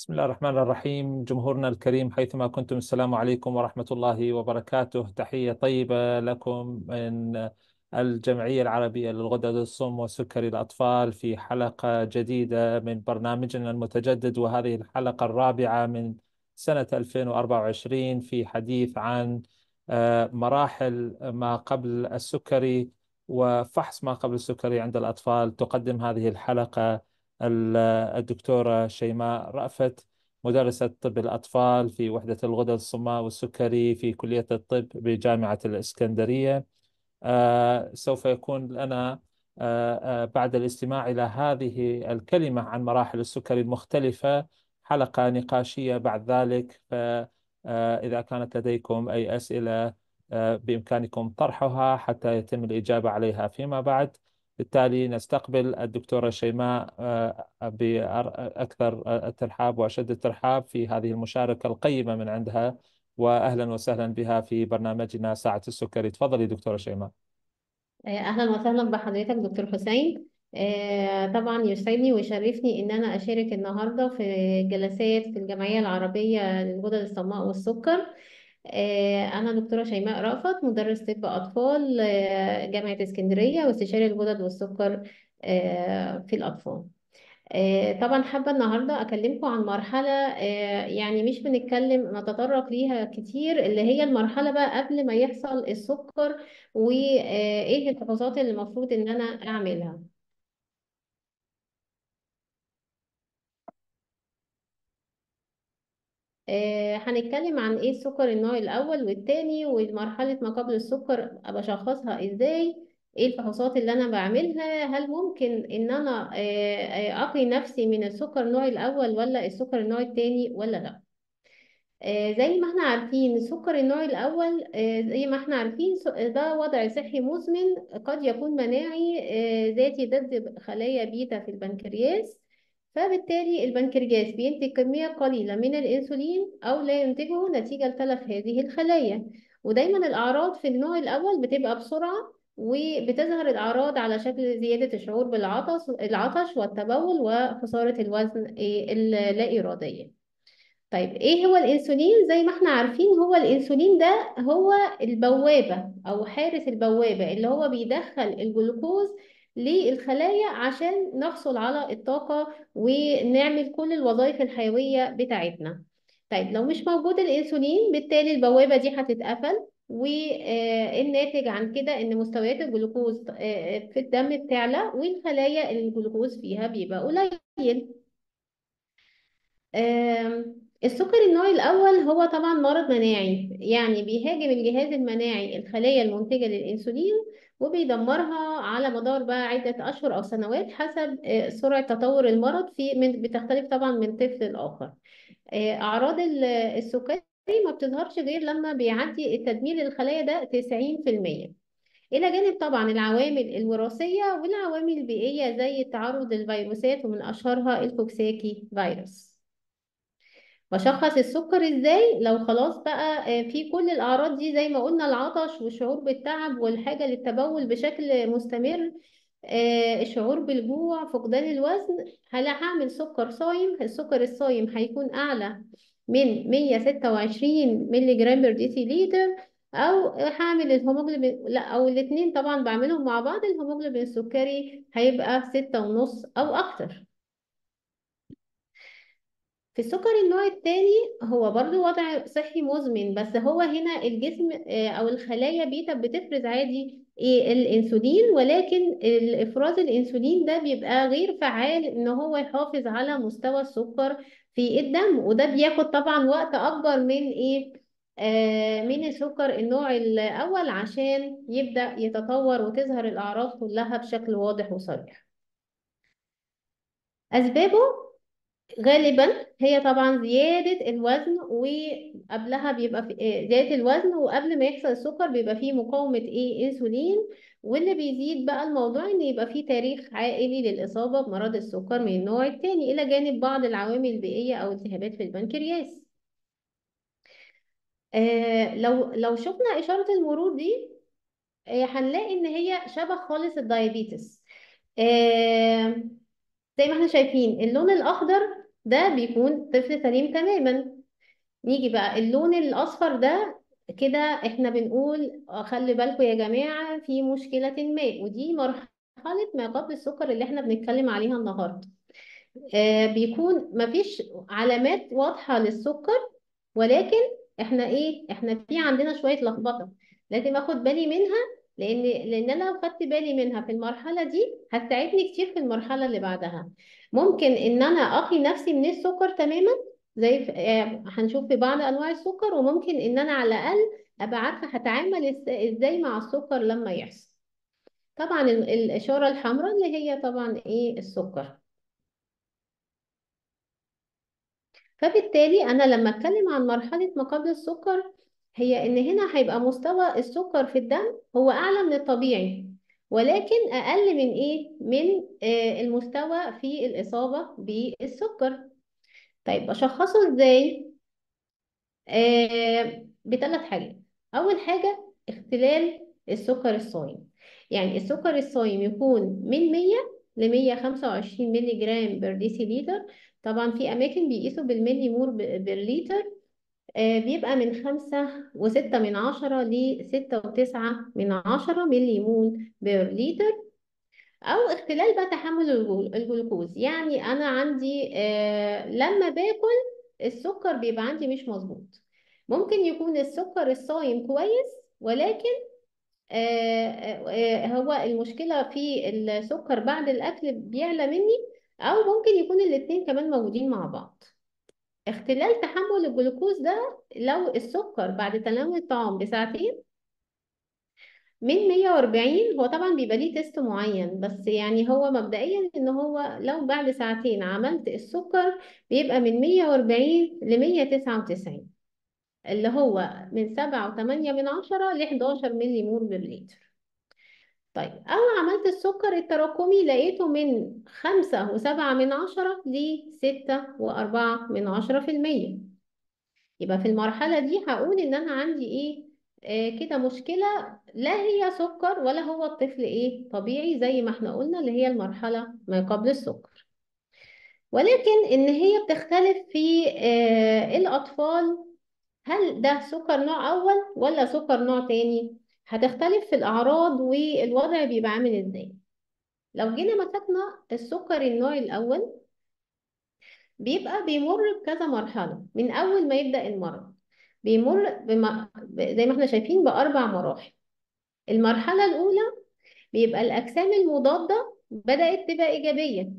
بسم الله الرحمن الرحيم. جمهورنا الكريم حيثما كنتم السلام عليكم ورحمة الله وبركاته. تحية طيبة لكم من الجمعية العربية للغدد الصم وسكري الأطفال في حلقة جديدة من برنامجنا المتجدد وهذه الحلقة الرابعة من سنة 2024 في حديث عن آه، مراحل ما قبل السكري وفحص ما قبل السكري عند الأطفال. تقدم هذه الحلقة الدكتورة شيماء رأفت مدرسة طب الأطفال في وحدة الغدد الصماء والسكري في كلية الطب بجامعة الإسكندرية. آه، سوف يكون لنا آه، آه، بعد الاستماع إلى هذه الكلمة عن مراحل السكري المختلفة حلقة نقاشية بعد ذلك. فإذا كانت لديكم أي أسئلة بإمكانكم طرحها حتى يتم الإجابة عليها فيما بعد. بالتالي نستقبل الدكتورة شيماء آه، بأكثر الترحاب وأشد الترحاب في هذه المشاركة القيمة من عندها وأهلا وسهلا بها في برنامجنا ساعة السكري. تفضلي دكتورة شيماء. آه، أهلا وسهلا بحضرتك دكتور حسين. آه، طبعا يسعدني ويشرفني إن أنا أشارك النهاردة في جلسات في الجمعية العربية للغدد الصماء والسكر. أنا دكتورة شيماء رأفت مدرس طب أطفال آه، جامعة إسكندرية واستشاري الغدد والسكر آه، في الأطفال. طبعا حابة النهاردة أكلمكم عن مرحلة يعني مش بنتكلم نتطرق ليها كتير اللي هي المرحلة بقى قبل ما يحصل السكر وإيه الفحوصات اللي المفروض إن أنا أعملها. آه، هنتكلم عن إيه السكر النوع الأول والتاني ومرحلة ما قبل السكر بشخصها إزاي إيه الفحوصات اللي أنا بعملها هل ممكن إن أنا آه، آه، أقي نفسي من السكر النوع الأول ولا السكر النوع التاني ولا لأ. زي ما إحنا عارفين سكر النوع الأول زي ما إحنا عارفين ده وضع صحي مزمن قد يكون مناعي ذاتي ضد خلايا بيتا في البنكرياس. فبالتالي البنكرياس بينتج كمية قليلة من الأنسولين أو لا ينتجه نتيجة لتلف هذه الخلايا. ودايما الأعراض في النوع الأول بتبقى بسرعة وبتظهر الأعراض على شكل زيادة الشعور بالعطش العطش والتبول وخسارة الوزن اللا إرادية. طيب إيه هو الإنسولين؟ زي ما إحنا عارفين هو الإنسولين ده هو البوابة أو حارس البوابة اللي هو بيدخل الجلوكوز للخلايا عشان نحصل على الطاقة ونعمل كل الوظائف الحيوية بتاعتنا. طيب لو مش موجود الإنسولين بالتالي البوابة دي هتتقفل والناتج عن كده إن مستويات الجلوكوز آه، في الدم بتعلى والخلايا الجلوكوز فيها بيبقى قليل. السكر النوع الأول هو طبعا مرض مناعي يعني بيهاجم الجهاز المناعي الخلايا المنتجة للأنسولين وبيدمرها على مدار بقى عدة أشهر أو سنوات حسب آه، سرعة تطور المرض في من بتختلف طبعا من طفل لآخر. آه، أعراض السكري ما بتظهرش غير لما بيعدي التدمير للخلايا ده 90% إلى جانب طبعا العوامل الوراثية والعوامل البيئية زي التعرض للفيروسات ومن أشهرها ال Coxsackie virus. بشخص السكر إزاي؟ لو خلاص بقى آه، في كل الأعراض دي زي ما قلنا العطش والشعور بالتعب والحاجة للتبول بشكل مستمر آه، الشعور بالجوع فقدان الوزن هل هعمل سكر صايم؟ السكر الصايم هيكون أعلى من 126 مللي جرام per ديسيليتر أو هعمل الهيموجلوبين لا أو الاثنين طبعا بعملهم مع بعض الهيموجلوبين السكري هيبقى ستة ونص أو أكتر. السكر النوع الثاني هو برضو وضع صحي مزمن بس هو هنا الجسم آه، أو الخلايا بيتا بتفرز عادي إيه الإنسولين ولكن افراز الإنسولين ده بيبقى غير فعال إن هو يحافظ على مستوى السكر في الدم وده بياخد طبعا وقت أكبر من إيه آه من السكر النوع الأول عشان يبدأ يتطور وتظهر الأعراض كلها بشكل واضح وصريح. أسبابه غالبا هي طبعا زيادة الوزن وقبلها بيبقى في آه، زيادة الوزن وقبل ما يحصل السكر بيبقى فيه مقاومة إيه إنسولين. واللي بيزيد بقى الموضوع إن يبقى فيه تاريخ عائلي للإصابة بمرض السكر من النوع الثاني إلى جانب بعض العوامل البيئية أو التهابات في البنكرياس. آه لو لو شفنا إشارة المرور دي آه هنلاقي إن هي شبه خالص الدايابيتس. آه زي ما إحنا شايفين اللون الأخضر ده بيكون طفل سليم تماما. نيجي بقى اللون الأصفر ده كده إحنا بنقول آه، خلي بالكم يا جماعة في مشكلة ما. ودي مرحلة ما قبل السكر اللي إحنا بنتكلم عليها النهاردة. آه بيكون مفيش علامات واضحة للسكر ولكن إحنا إيه إحنا في عندنا شوية لخبطة. لازم آخد بالي منها لأن لأن أنا لو خدت بالي منها في المرحلة دي هتساعدني كتير في المرحلة اللي بعدها. ممكن إن أنا أقي نفسي من السكر تماما زي آه، هنشوف في بعض أنواع السكر وممكن إن أنا على الأقل أبقى عارفة هتعامل إزاي مع السكر لما يحصل. طبعا ال- الإشارة الحمراء اللي هي طبعا إيه؟ السكر. فبالتالي أنا لما أتكلم عن مرحلة ما قبل السكر هي إن هنا هيبقى مستوى السكر في الدم هو أعلى من الطبيعي ولكن أقل من إيه؟ من آه، المستوى في الإصابة بالسكر. طيب أشخصه إزاي؟ آه بثلاث حاجات. أول حاجة اختلال السكر الصايم. يعني السكر الصايم يكون من 100 ل 125 مللي جرام per ديسيليتر طبعا في أماكن بيقيسوا بالملي مول ب- بالليتر آه بيبقى من خمسة وستة من عشرة لستة وتسعة من عشرة ملي مول per ليتر أو اختلال بقى تحمل الجلو- الجلوكوز. يعني أنا عندي آه لما باكل السكر بيبقى عندي مش مظبوط. ممكن يكون السكر الصايم كويس ولكن آه، هو المشكلة في السكر بعد الأكل بيعلى مني أو ممكن يكون الاتنين كمان موجودين مع بعض. اختلال تحمل الجلوكوز ده لو السكر بعد تناول الطعام بساعتين من 140 هو طبعا بيبقى ليه تيست معين بس يعني هو مبدئيا إن هو لو بعد ساعتين عملت السكر بيبقى من 140 ل 199 اللي هو من 7.8 من عشرة ل 11 ملي مول بالليتر. طيب أو عملت السكر التراكمي لقيته من خمسة وسبعة من عشرة لستة وأربعة من عشرة في المية. يبقى في المرحلة دي هقول إن أنا عندي إيه؟ آه كده مشكلة لا هي سكر ولا هو الطفل إيه؟ طبيعي زي ما إحنا قلنا اللي هي المرحلة ما قبل السكر. ولكن إن هي بتختلف في آه الأطفال هل ده سكر نوع أول ولا سكر نوع تاني؟ هتختلف في الأعراض والوضع بيبقى عامل إزاي. لو جينا مسكنا السكر النوع الأول بيبقى بيمر بكذا مرحلة. من أول ما يبدأ المرض بيمر بم... زي ما إحنا شايفين بأربع مراحل. المرحلة الأولى بيبقى الأجسام المضادة بدأت تبقى إيجابية.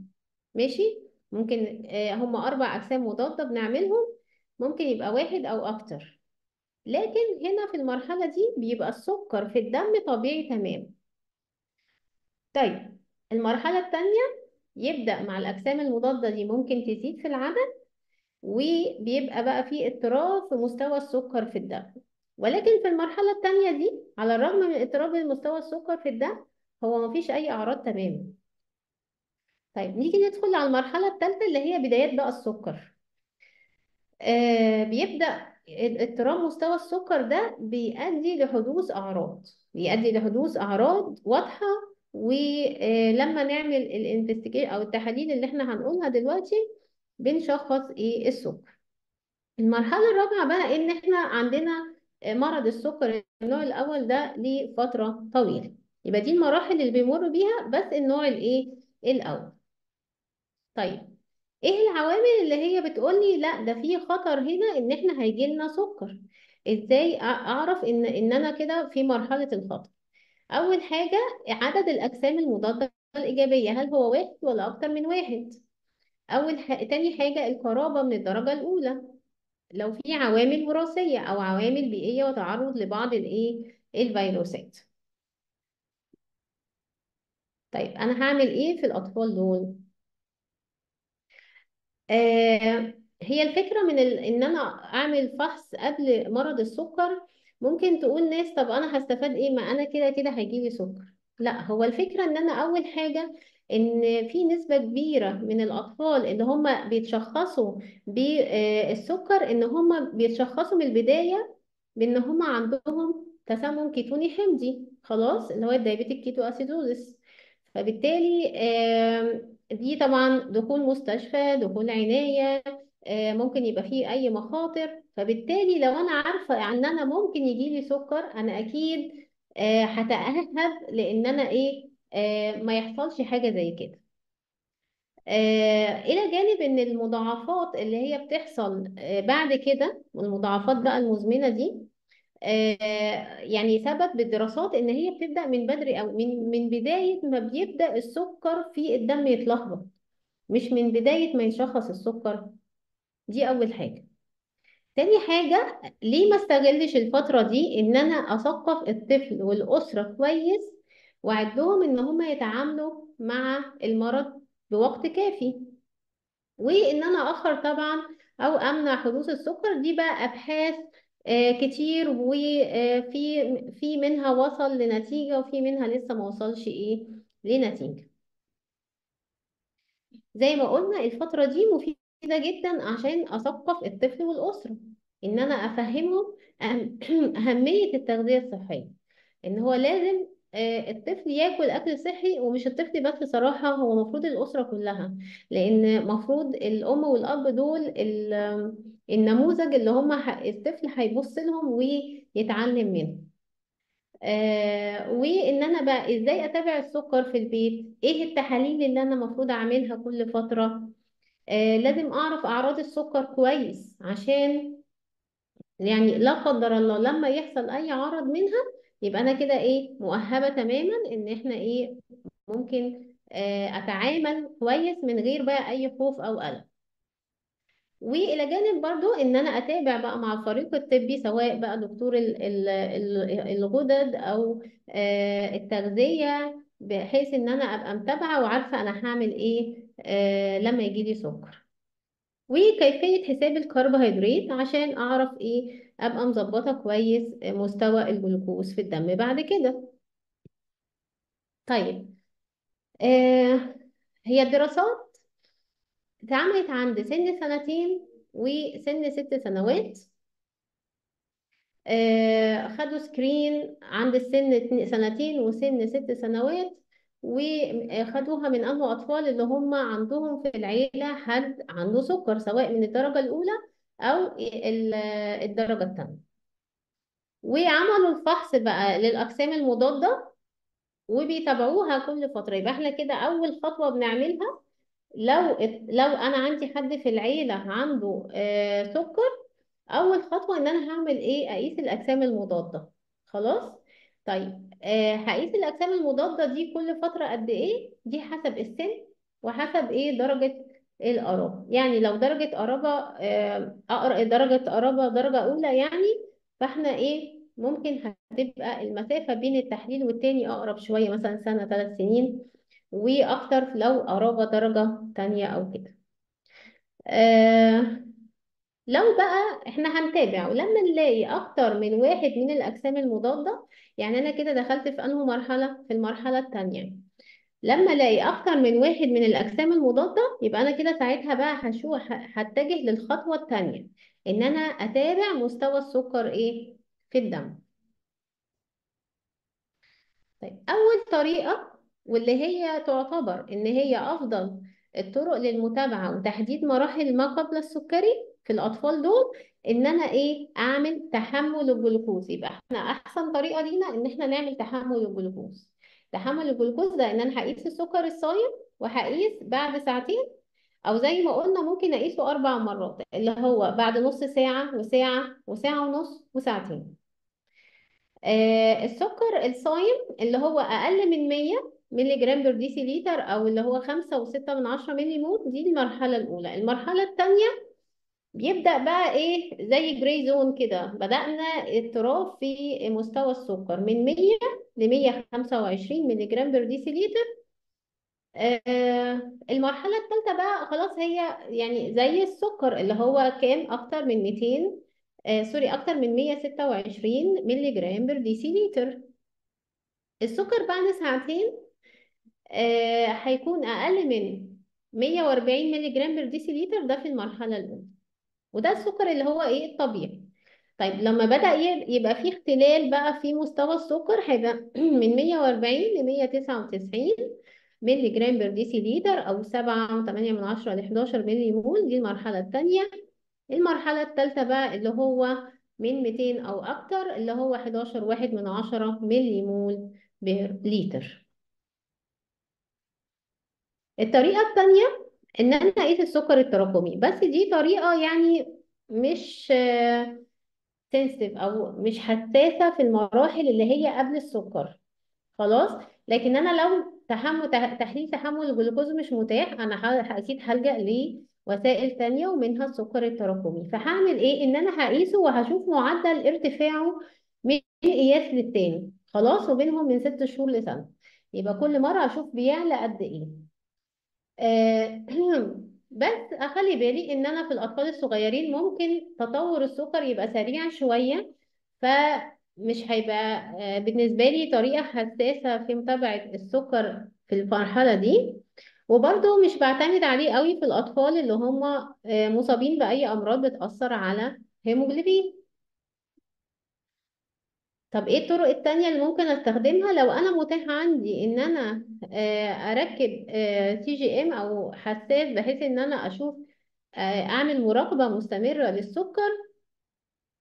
ماشي؟ ممكن آه، هم أربع أجسام مضادة بنعملهم. ممكن يبقى واحد أو أكتر. لكن هنا في المرحلة دي بيبقى السكر في الدم طبيعي تمام. طيب المرحلة التانية يبدأ مع الأجسام المضادة دي ممكن تزيد في العدد وبيبقى بقى فيه اضطراب في مستوى السكر في الدم. ولكن في المرحلة التانية دي على الرغم من اضطراب مستوى السكر في الدم هو مفيش أي أعراض تماما طيب نيجي ندخل على المرحلة الثالثة اللي هي بدايات بقى السكر. آه بيبدأ اضطراب مستوى السكر ده بيؤدي لحدوث أعراض بيؤدي لحدوث أعراض واضحة ولما نعمل الانفستيجيشن أو التحاليل اللي إحنا هنقولها دلوقتي بنشخص إيه؟ السكر. المرحلة الرابعة بقى إن إحنا عندنا مرض السكر النوع الأول ده لفترة طويلة. يبقى دي المراحل اللي بيمر بيها بس النوع الإيه؟ الأول. طيب إيه العوامل اللي هي بتقولي لأ ده في خطر هنا إن إحنا هيجيلنا سكر؟ إزاي أ- أعرف إن إن أنا كده في مرحلة الخطر؟ أول حاجة عدد الأجسام المضادة الإيجابية هل هو واحد ولا أكتر من واحد؟ أول ح... تاني حاجة القرابة من الدرجة الأولى. لو في عوامل وراثية أو عوامل بيئية وتعرض لبعض الإيه؟ الفيروسات. طيب أنا هعمل إيه في الأطفال دول؟ آه هي الفكرة من ال... إن أنا أعمل فحص قبل مرض السكر ممكن تقول ناس طب أنا هستفاد إيه؟ ما أنا كده كده هيجيلي سكر. لا هو الفكرة إن أنا أول حاجة إن في نسبة كبيرة من الأطفال اللي هم بيتشخصوا بالسكر إن هم بيتشخصوا من البداية بإن هم عندهم تسمم كيتوني حمضي خلاص اللي هو ال diabetic ketoacidosis فبالتالي دي طبعا دخول مستشفى دخول عناية آه، ممكن يبقى فيه أي مخاطر. فبالتالي لو أنا عارفة إن أنا ممكن يجيلي سكر أنا أكيد آه، هتأهب لأن أنا إيه آه، ما يحصلش حاجة زي كده. إلى جانب إن المضاعفات اللي هي بتحصل بعد كده والمضاعفات بقى المزمنة دي يعني ثبت بالدراسات إن هي بتبدأ من بدري أو من من بداية ما بيبدأ السكر في الدم يتلخبط مش من بداية ما يشخص السكر. دي أول حاجة. تاني حاجة ليه ما استغلش الفترة دي إن أنا أثقف الطفل والأسرة كويس وأعدهم إن هما يتعاملوا مع المرض بوقت كافي؟ وإن أنا أخر طبعا أو أمنع حدوث السكر دي بقى أبحاث آه، كتير وفي في منها وصل لنتيجة وفي منها لسه ما وصلش إيه لنتيجة. زي ما قلنا الفترة دي مفيدة جدا عشان أثقف الطفل والأسرة إن أنا أفهمهم أهم- أهمية التغذية الصحية إن هو لازم آه، الطفل ياكل أكل صحي ومش الطفل بس صراحة هو المفروض الأسرة كلها. لأن مفروض الأم والأب دول ال- النموذج اللي هم الطفل هيبص لهم ويتعلم منهم آه وإن أنا بقى إزاي أتابع السكر في البيت؟ إيه التحاليل اللي أنا المفروض أعملها كل فترة؟ آه لازم أعرف أعراض السكر كويس عشان يعني لا قدر الله لما يحصل أي عرض منها يبقى أنا كده إيه مؤهبة تماما إن إحنا إيه ممكن آه أتعامل كويس من غير بقى أي خوف أو قلق. وإلى جانب برضو إن أنا أتابع بقى مع الفريق الطبي سواء بقى دكتور ال- ال- ال- الغدد أو آه، التغذية بحيث إن أنا أبقى متابعة وعارفة أنا هعمل إيه آه، لما يجي لي سكر. وكيفية حساب الكربوهيدرات عشان أعرف إيه أبقى مظبطة كويس مستوى الجلوكوز في الدم بعد كده. طيب آه، هي الدراسات اتعملت عند سن سنتين وسن ست سنوات. آه، خدوا screen عند السن سنتين وسن ست سنوات وخدوها من أنه أطفال اللي هم عندهم في العيلة حد عنده سكر سواء من الدرجة الأولى أو ال- الدرجة الثانية وعملوا الفحص بقى للأجسام المضادة وبيتابعوها كل فترة. يبقى إحنا كده أول خطوة بنعملها لو لو أنا عندي حد في العيلة عنده آه، سكر أول خطوة إن أنا هعمل إيه؟ أقيس الاجسام المضادة. خلاص؟ طيب آه هقيس الاجسام المضادة دي كل فترة قد إيه؟ دي حسب السن وحسب إيه درجة القرابة؟ يعني لو درجة قرابة آه أقر- درجة قرابة درجة أولى يعني فإحنا إيه ممكن هتبقى المسافة بين التحليل والتاني أقرب شوية مثلا سنة ثلاث سنين وأكتر لو قرابة درجة تانية أو كده. آه لو بقى إحنا هنتابع ولما نلاقي أكتر من واحد من الأجسام المضادة يعني أنا كده دخلت في انه مرحلة؟ في المرحلة التانية. لما الاقي أكتر من واحد من الأجسام المضادة يبقى أنا كده ساعتها بقى هشوف هتجه للخطوة التانية إن أنا أتابع مستوى السكر إيه؟ في الدم. طيب أول طريقة واللي هي تعتبر إن هي أفضل الطرق للمتابعة وتحديد مراحل ما قبل السكري في الأطفال دول إن أنا إيه؟ أعمل تحمل الجلوكوز. يبقى إحنا أحسن طريقة لينا إن إحنا نعمل تحمل الجلوكوز. تحمل الجلوكوز ده إن أنا هقيس السكر الصايم وهقيس بعد ساعتين أو زي ما قلنا ممكن أقيسه أربع مرات اللي هو بعد نص ساعة وساعة وساعة ونص وساعتين. آه، السكر الصايم اللي هو أقل من 100 مللي جرام per ديسيليتر أو اللي هو 5.6 من 10 مللي مول دي المرحلة الأولى. المرحلة الثانية بيبدأ بقى إيه زي gray zone كده. بدأنا اضطراب في مستوى السكر من 100 ل 125 مللي جرام per ديسيليتر آه، المرحلة الثالثة بقى خلاص هي يعني زي السكر اللي هو كام أكتر من 200 آه sorry أكتر من 126 مللي جرام per ديسيليتر السكر بعد ساعتين آه هيكون أقل من 140 مللي جرام per ديسيليتر ده في المرحلة الأولى. وده السكر اللي هو إيه الطبيعي. طيب لما بدأ يبقى في اختلال بقى في مستوى السكر هيبقى من 140 ل 199 مللي جرام per ديسيلتر أو سبعة وتمانية من عشرة لحداشر مللي مول. دي المرحلة التانية. المرحلة التالتة بقى اللي هو من 200 أو أكتر اللي هو 11 واحد من عشرة ملي مول بر لتر الطريقة التانية إن أنا أقيس السكر التراكمي بس دي طريقة يعني مش سنسيتيف أو مش حساسة في المراحل اللي هي قبل السكر. خلاص؟ لكن أنا لو تحمل تحليل تحمل الجلوكوز مش متاح أنا أكيد هلجأ لوسائل تانية ومنها السكر التراكمي. فهعمل إيه؟ إن أنا هقيسه وهشوف معدل ارتفاعه من قياس للتاني. خلاص؟ وبينهم من ست شهور لسنة. يبقى كل مرة أشوف بيعلى قد إيه. بس أخلي بالي إن أنا في الأطفال الصغيرين ممكن تطور السكر يبقى سريع شوية فمش هيبقى آه، بالنسبة لي طريقة حساسة في متابعة السكر في المرحلة دي. وبرضه مش بعتمد عليه قوي في الأطفال اللي هم آه، مصابين بأي أمراض بتأثر على هيموجلوبين. طب إيه الطرق التانية اللي ممكن أستخدمها لو أنا متاح عندي إن أنا آه، أركب CGM أو حساس بحيث إن أنا أشوف آه، أعمل مراقبة مستمرة للسكر؟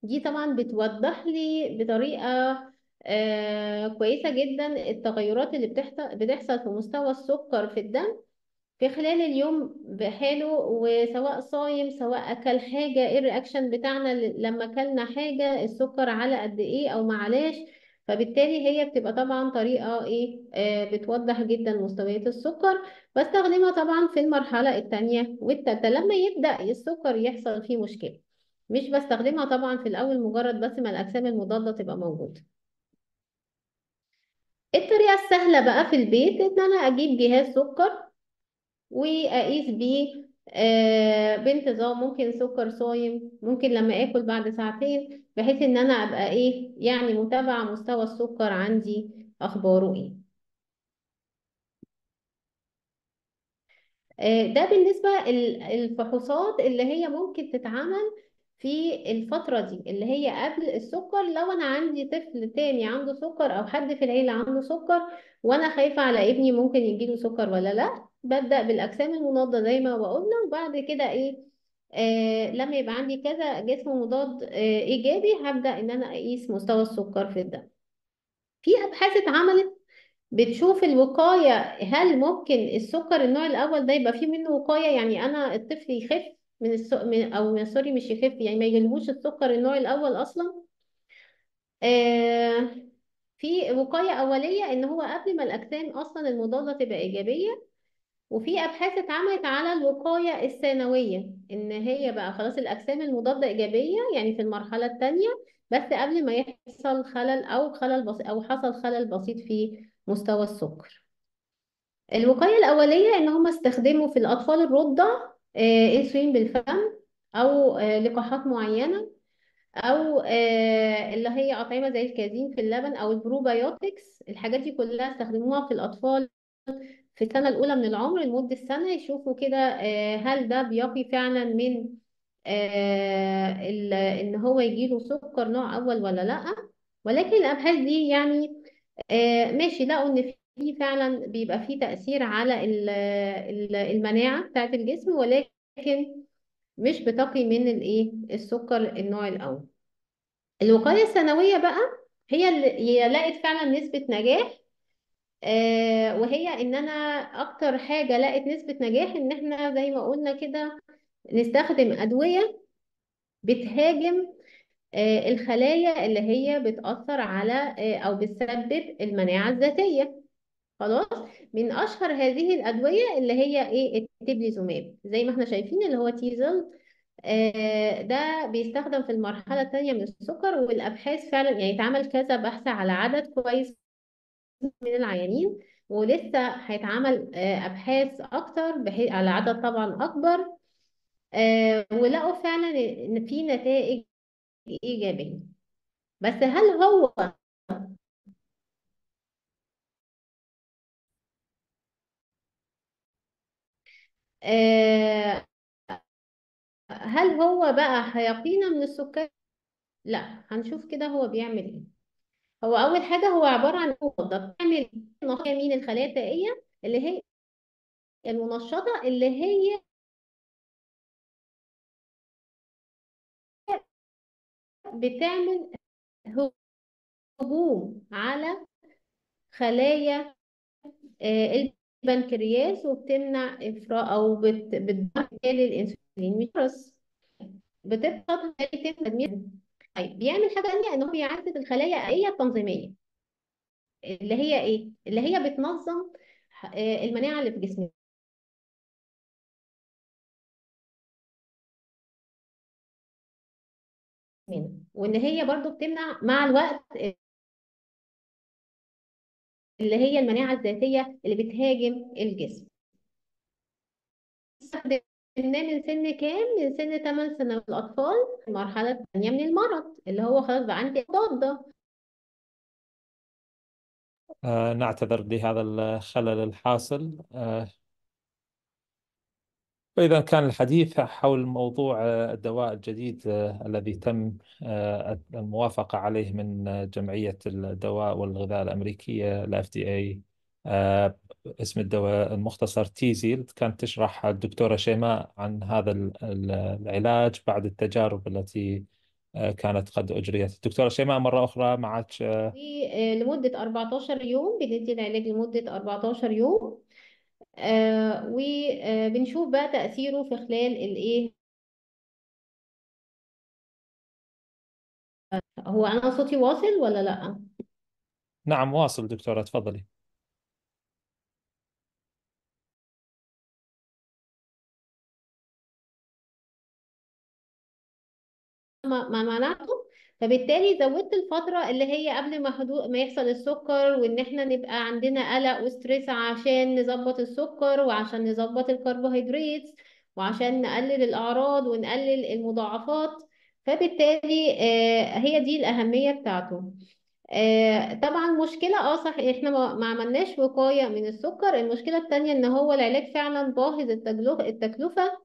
دي طبعا بتوضح لي بطريقة آه، كويسة جدا التغيرات اللي بتحصل في مستوى السكر في الدم. في خلال اليوم بحاله وسواء صايم سواء أكل حاجة إيه الرياكشن بتاعنا لما أكلنا حاجة السكر على قد إيه أو معلاش فبالتالي هي بتبقى طبعا طريقة إيه آه بتوضح جدا مستويات السكر. بستخدمها طبعا في المرحلة الثانية والثالثه لما يبدأ السكر يحصل فيه مشكلة. مش بستخدمها طبعا في الأول مجرد بس ما الأجسام المضادة تبقى موجودة. الطريقة السهلة بقى في البيت إن أنا أجيب جهاز سكر وأقيس بيه آه، بانتظام ممكن سكر صايم ممكن لما آكل بعد ساعتين بحيث إن أنا أبقى إيه يعني متابعة مستوى السكر عندي أخباره إيه. آه، ده بالنسبة ال- الفحوصات اللي هي ممكن تتعمل في الفترة دي اللي هي قبل السكر. لو أنا عندي طفل تاني عنده سكر أو حد في العيلة عنده سكر وأنا خايفة على ابني ممكن يجيله سكر ولا لأ ببدأ بالأجسام المضادة زي ما بقولنا وبعد كده إيه آه لما يبقى عندي كذا جسم مضاد آه إيجابي هبدأ إن أنا أقيس مستوى السكر في الدم. في أبحاث اتعملت بتشوف الوقاية هل ممكن السكر النوع الأول ده يبقى فيه منه وقاية؟ يعني أنا الطفل يخف من, الس... من أو سوري مش يخف يعني ما يجيلهوش السكر النوع الأول أصلا. آه في وقاية أولية إن هو قبل ما الأجسام أصلا المضادة تبقى إيجابية وفي أبحاث اتعملت على الوقاية الثانوية إن هي بقى خلاص الأجسام المضادة إيجابية يعني في المرحلة الثانية بس قبل ما يحصل خلل أو خلل بسيط أو حصل خلل بسيط في مستوى السكر. الوقاية الأولية إن هم استخدموا في الأطفال الرضع آه، انسولين بالفم أو آه، لقاحات معينة أو آه، اللي هي أطعمة زي الكازين في اللبن أو البروبايوتكس الحاجات دي كلها استخدموها في الأطفال في السنة الأولى من العمر لمدة سنة يشوفوا كده آه، هل ده بيقي فعلا من آه، إن هو يجيله سكر نوع أول ولا لأ. ولكن الأبحاث دي يعني آه، ماشي لقوا إن في فعلا بيبقى في تأثير على ال- ال- المناعة بتاعت الجسم ولكن مش بتقي من الإيه؟ السكر النوع الأول. الوقاية الثانوية بقى هي اللي لقت فعلا نسبة نجاح آه، وهي إن أنا أكتر حاجة لقت نسبة نجاح إن إحنا زي ما قلنا كده نستخدم أدوية بتهاجم آه، الخلايا اللي هي بتأثر على آه، أو بتسبب المناعة الذاتية. خلاص؟ من أشهر هذه الأدوية اللي هي إيه؟ التبليزوماب. زي ما إحنا شايفين اللي هو تيزل ده بيستخدم في المرحلة الثانية من السكر والأبحاث فعلا يعني اتعمل كذا بحث على عدد كويس من العيانين ولسه هيتعمل آه أبحاث أكتر على عدد طبعا أكبر آه ولقوا فعلا إن في نتائج إيجابية. بس هل هو آه هل هو بقى هيقينا من السكر؟ لا هنشوف كده هو بيعمل إيه. هو أول حاجة هو عبارة عن وظف بيعمل نقاء من الخلايا التائيه اللي هي المنشطة اللي هي بتعمل هجوم على خلايا آه، البنكرياس وبتمنع افراز أو بت- بتضخ الانسولين مش بس. بتضغط خلايا تدمير طيب بيعمل حاجة ثانية إن هو بيعزز الخلايا الآلية التنظيمية. اللي هي إيه؟ اللي هي بتنظم آه، المناعة اللي في جسمنا. وإن هي برضو بتمنع مع الوقت اللي هي المناعة الذاتية اللي بتهاجم الجسم. استخدمناه من سن كام؟ من سن 8 سنوات الأطفال المرحلة الثانية من المرض اللي هو خلاص بقى عندي ضادة آه، نعتذر لهذا الخلل الحاصل آه، فإذا كان الحديث حول موضوع آه، الدواء الجديد آه، الذي تم آه، الموافقة عليه من جمعية الدواء والغذاء الأمريكية ال FDA اسم الدواء المختصر تيزيل كانت تشرح الدكتورة شيماء عن هذا ال- ال- العلاج بعد التجارب التي آه، كانت قد أجريت. الدكتورة شيماء مرة أخرى معك آه، ولمدة 14 يوم بندي العلاج لمدة 14 يوم. آه وبنشوف بقى تأثيره في خلال الإيه هو أنا صوتي واصل ولا لأ؟ نعم واصل دكتورة تفضلي. ما منعته. فبالتالي زودت الفترة اللي هي قبل ما حدو... ما يحصل السكر وإن إحنا نبقى عندنا قلق وستريس عشان نظبط السكر وعشان نظبط الكربوهيدرات وعشان نقلل الأعراض ونقلل المضاعفات. فبالتالي آه هي دي الأهمية بتاعته. آه طبعا مشكلة آه صح إحنا ما عملناش وقاية من السكر. المشكلة التانية إن هو العلاج فعلا باهظ التكلفة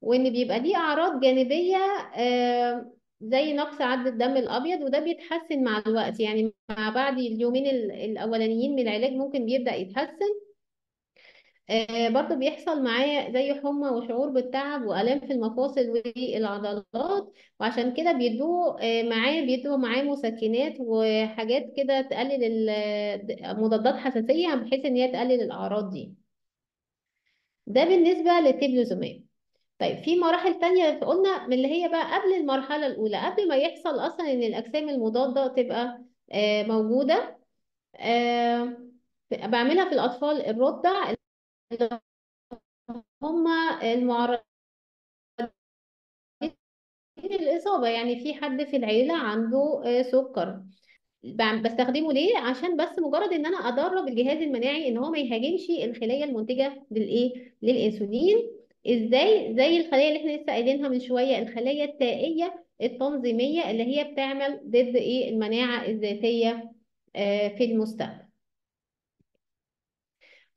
وإن بيبقى ليه أعراض جانبية آه، زي نقص عدد الدم الأبيض وده بيتحسن مع الوقت. يعني مع بعد اليومين ال- الأولانيين من العلاج ممكن بيبدأ يتحسن. آه، برضه بيحصل معاه زي حمى وشعور بالتعب وألام في المفاصل والعضلات. وعشان كده بيدوه آه، معاه بيدوا معاه مسكنات وحاجات كده تقلل مضادات حساسية بحيث إن هي تقلل الأعراض دي. ده بالنسبة للتيبلوزوماب طيب في مراحل تانية قلنا من اللي هي بقى قبل المرحلة الأولى قبل ما يحصل أصلا إن الأجسام المضادة تبقى آه، موجودة آه، بعملها في الأطفال الرضع اللي هم المعرضين للإصابة يعني في حد في العيلة عنده آه، سكر. بستخدمه ليه؟ عشان بس مجرد إن أنا أدرب الجهاز المناعي إن هو ما يهاجمش الخلايا المنتجة للإيه؟ للإنسولين إزاي؟ زي الخلايا اللي إحنا لسه قايلينها من شوية الخلايا التائية التنظيمية اللي هي بتعمل ضد إيه؟ المناعة الذاتية آه، في المستقبل.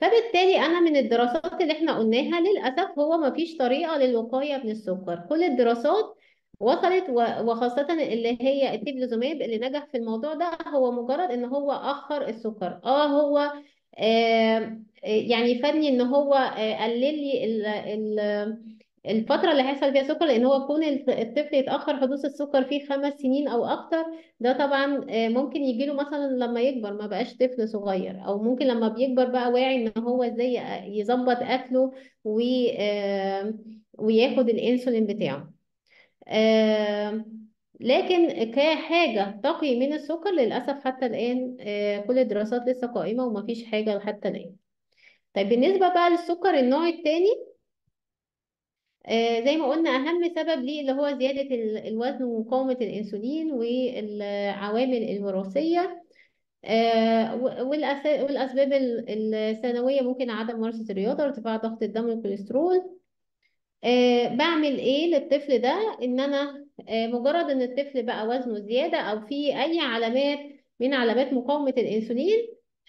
فبالتالي أنا من الدراسات اللي إحنا قلناها للأسف هو ما فيش طريقة للوقاية من السكر. كل الدراسات وصلت و- وخاصة اللي هي التيبلوزوماب اللي نجح في الموضوع ده هو مجرد إن هو أخر السكر. آه هو يعني فادني إن هو آه قلل لي ال- ال- الفترة اللي هيحصل فيها سكر لأن هو كون الط- الطفل يتأخر حدوث السكر فيه خمس سنين أو أكتر ده طبعا آه، ممكن يجيله مثلا لما يكبر ما بقاش طفل صغير أو ممكن لما بيكبر بقى واعي إن هو إزاي يظبط آه، وياخد الإنسولين بتاعه. آه، لكن كحاجة تقي من السكر للأسف حتى الآن آه، كل الدراسات لسه قائمة ومفيش حاجة حتى الآن. طيب بالنسبة بقى للسكر النوع التاني آه، زي ما قلنا أهم سبب ليه اللي هو زيادة ال- الوزن ومقاومة الأنسولين والعوامل الوراثية آه، والأسباب ال- الثانوية ممكن عدم ممارسة الرياضة ارتفاع ضغط الدم والكوليسترول. بعمل إيه للطفل ده؟ إن أنا مجرد إن الطفل بقى وزنه زيادة أو في أي علامات من علامات مقاومة الأنسولين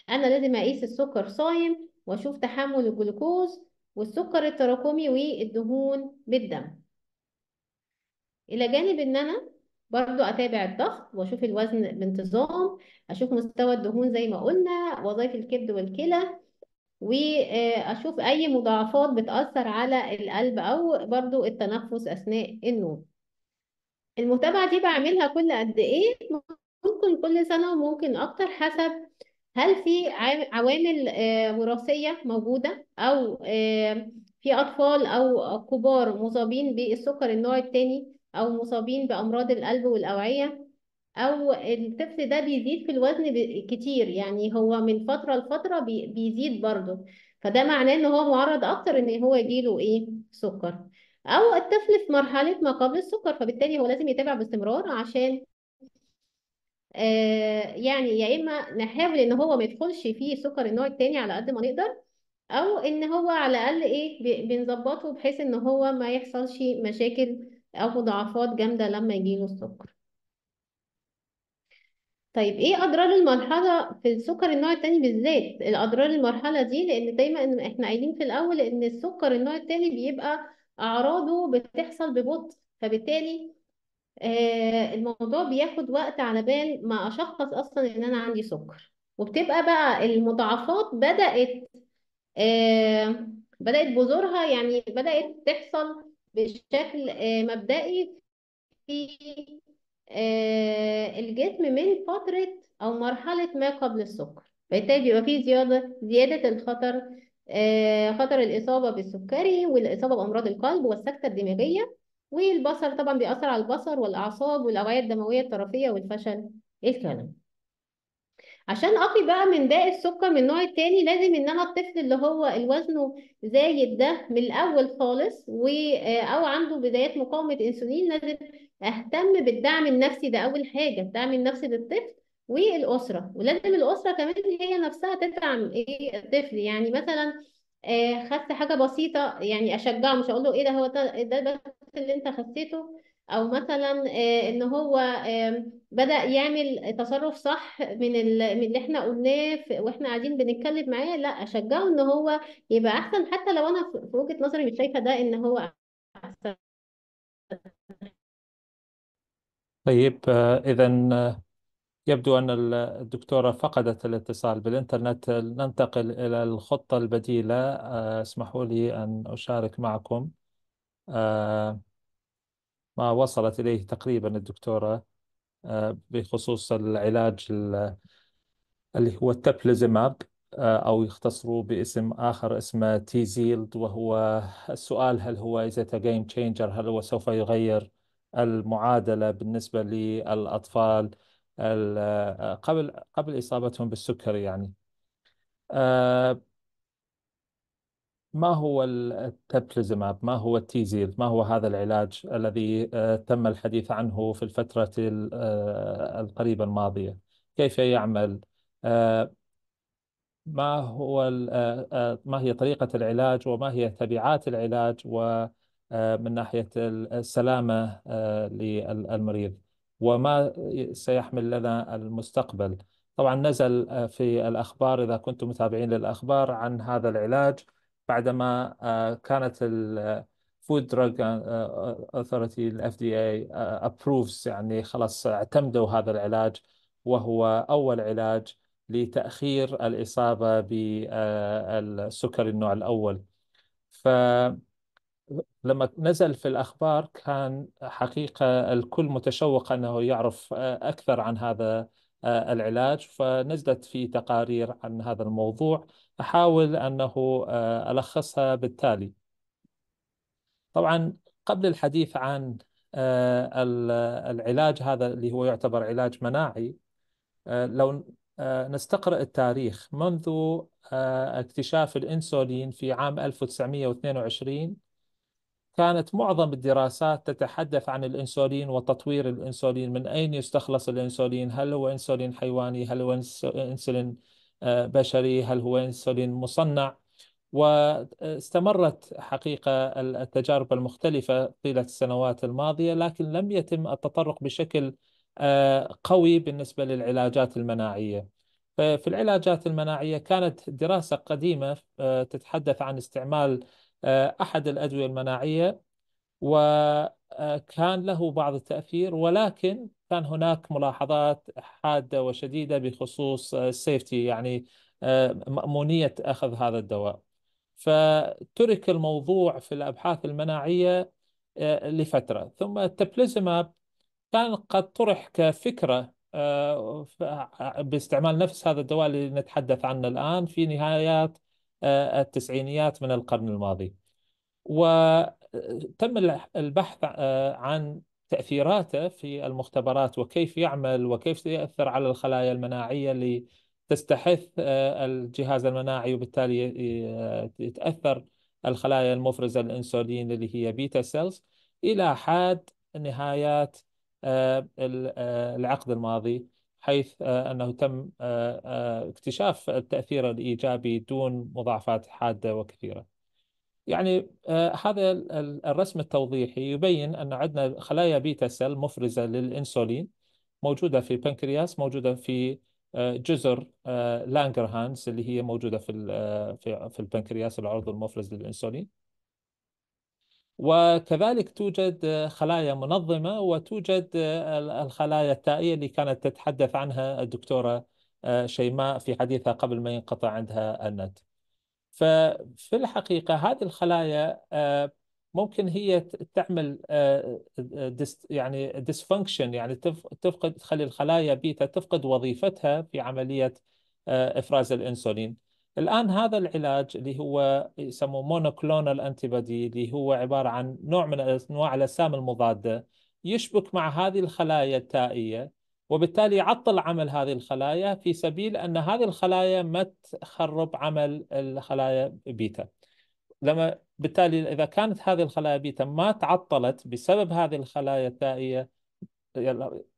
أنا لازم أقيس السكر صايم وأشوف تحمل الجلوكوز والسكر التراكمي والدهون بالدم. إلى جانب إن أنا برضو أتابع الضغط وأشوف الوزن بانتظام أشوف مستوى الدهون زي ما قلنا وظائف الكبد والكلى وأشوف أي مضاعفات بتأثر على القلب أو برضو التنفس أثناء النوم. المتابعة دي بعملها كل قد إيه؟ ممكن كل سنة وممكن أكتر حسب هل في عوامل آه، وراثية موجودة أو آه، في أطفال أو كبار مصابين بالسكر النوع الثاني أو مصابين بأمراض القلب والأوعية أو الطفل ده بيزيد في الوزن كتير. يعني هو من فترة لفترة بي- بيزيد برضه. فده معناه إن هو معرض أكتر إن هو يجيله إيه؟ سكر. أو الطفل في مرحلة ما قبل السكر فبالتالي هو لازم يتابع باستمرار عشان آه يعني يا إما نحاول إن هو ما يدخلش فيه سكر النوع التاني على قد ما نقدر أو إن هو على الأقل إيه بنظبطه بحيث إن هو ما يحصلش مشاكل أو مضاعفات جامدة لما يجيله السكر. طيب إيه أضرار المرحلة في السكر النوع الثاني بالذات؟ الأضرار المرحلة دي لأن دايما إحنا قايلين في الأول إن السكر النوع الثاني بيبقى أعراضه بتحصل ببطء فبالتالي آه الموضوع بياخد وقت على بال ما أشخص أصلا إن أنا عندي سكر. وبتبقى بقى المضاعفات بدأت آه بدأت بذورها يعني بدأت تحصل بشكل آه مبدئي في الجسم من فترة أو مرحلة ما قبل السكر. بالتالي بيبقى فيه زيادة زيادة الخطر خطر الإصابة بالسكري والإصابة بأمراض القلب والسكتة الدماغية والبصر طبعا بيأثر على البصر والأعصاب والأوعية الدموية الطرفية والفشل. الكلوي عشان أقي بقى من داء السكر من النوع التاني لازم إن أنا الطفل اللي هو الوزنه زايد ده من الأول خالص و آه، أو عنده بدايات مقاومة إنسولين لازم أهتم بالدعم النفسي ده أول حاجة الدعم النفسي للطفل والأسرة ولازم الأسرة كمان هي نفسها تدعم إيه الطفل. يعني مثلا آه، خدت حاجة بسيطة يعني أشجعه مش أقول له إيه ده هو ده بس اللي أنت خسيته أو مثلا آه، إن هو بدأ يعمل تصرف صح من ال- من اللي إحنا قلناه وإحنا قاعدين بنتكلم معاه. لا أشجعه إن هو يبقى أحسن. حتى لو أنا في وجهة نظري مش شايفة ده إن هو أحسن. طيب إذا يبدو أن ال- الدكتورة فقدت الاتصال بالإنترنت. ننتقل إلى الخطة البديلة. آه، اسمحوا لي أن أشارك معكم. آه، ما وصلت إليه تقريبا الدكتورة آه، بخصوص العلاج ال- اللي هو ال teplizumab آه، أو يختصروا باسم آخر اسمه Tzield. وهو السؤال هل هو إذا game changer هل هو سوف يغير المعادلة بالنسبة للأطفال؟ ال- قبل قبل إصابتهم بالسكري يعني. آه، ما هو التبليزماب ما هو ال Tzield ما هو هذا العلاج الذي آه، تم الحديث عنه في الفترة ال- آه، القريبة الماضية؟ كيف يعمل؟ آه، ما هو آه، آه، ما هي طريقة العلاج وما هي تبعات العلاج ومن ناحية السلامة آه، للمريض؟ وما سيحمل لنا المستقبل. طبعا نزل آه، في الأخبار إذا كنتم متابعين للأخبار عن هذا العلاج بعدما آه، كانت ال Food Drug Authority ال FDA آه، approves يعني خلاص اعتمدوا هذا العلاج وهو أول علاج لتأخير الإصابة بالسكر النوع الأول. فلما نزل في الأخبار كان حقيقة الكل متشوق أنه يعرف أكثر عن هذا العلاج فنزلت في تقارير عن هذا الموضوع. أحاول أنه ألخصها بالتالي. طبعا قبل الحديث عن العلاج هذا اللي هو يعتبر علاج مناعي آه، لو آه، نستقرأ التاريخ. منذ آه، اكتشاف الإنسولين في عام 1922 كانت معظم الدراسات تتحدث عن الإنسولين وتطوير الإنسولين من أين يستخلص الإنسولين؟ هل هو إنسولين حيواني؟ هل هو إنسولين آه، بشري؟ هل هو إنسولين مصنع؟ واستمرت حقيقة التجارب المختلفة طيلة السنوات الماضية لكن لم يتم التطرق بشكل آه، قوي بالنسبة للعلاجات المناعية. ففي العلاجات المناعية كانت دراسة قديمة آه، تتحدث عن استعمال أحد الأدوية المناعية وكان له بعض التأثير ولكن كان هناك ملاحظات حادة وشديدة بخصوص السيفتي يعني مأمونية أخذ هذا الدواء. فترك الموضوع في الأبحاث المناعية لفترة. ثم التبليزماب كان قد طرح كفكرة باستعمال نفس هذا الدواء اللي نتحدث عنه الآن. في نهايات التسعينيات من القرن الماضي. وتم البحث عن تأثيراته في المختبرات وكيف يعمل وكيف يأثر على الخلايا المناعية اللي تستحث الجهاز المناعي وبالتالي يتأثر الخلايا المفرزة للأنسولين اللي هي beta cells إلى حد نهايات العقد الماضي. حيث أنه تم اكتشاف التأثير الإيجابي دون مضاعفات حادة وكثيرة. يعني آه هذا الرسم التوضيحي يبين أن عندنا خلايا beta cell مفرزة للإنسولين موجودة في البنكرياس موجودة في آه جزر آه لانجرهانز اللي هي موجودة في في البنكرياس العضو المفرز للإنسولين. وكذلك توجد خلايا منظمة وتوجد الخلايا التائية اللي كانت تتحدث عنها الدكتورة شيماء في حديثها قبل ما ينقطع عندها النت ففي الحقيقة هذه الخلايا آه، ممكن هي تعمل آه، يعني dysfunction يعني تفقد تخلي الخلايا بيتا تفقد وظيفتها في عملية آه، إفراز الأنسولين. الآن هذا العلاج اللي هو يسموه monoclonal antibody اللي هو عبارة عن نوع من أنواع الأجسام المضادة يشبك مع هذه الخلايا التائية وبالتالي يعطل عمل هذه الخلايا في سبيل أن هذه الخلايا ما تخرب عمل الخلايا بيتا. لما بالتالي إذا كانت هذه الخلايا بيتا ما تعطلت بسبب هذه الخلايا التائية